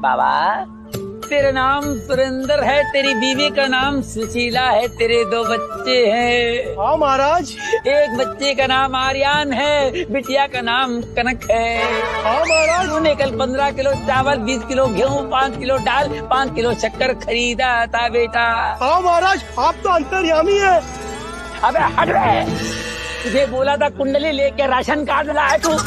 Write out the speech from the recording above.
बाबा। तेरा नाम सुरेंद्र है तेरी बीवी का नाम सुशीला है तेरे दो बच्चे हैं। हाँ महाराज। एक बच्चे का नाम आर्यन है बिटिया का नाम कनक है। हाँ महाराज। तूने कल पंद्रह किलो चावल बीस किलो गेहूँ पाँच किलो दाल पाँच किलो शक्कर खरीदा था बेटा। हाँ महाराज आप तो अंतर्यामी है। अबे हट रहे तुझे बोला था कुंडली लेके राशन कार्ड लाए तू।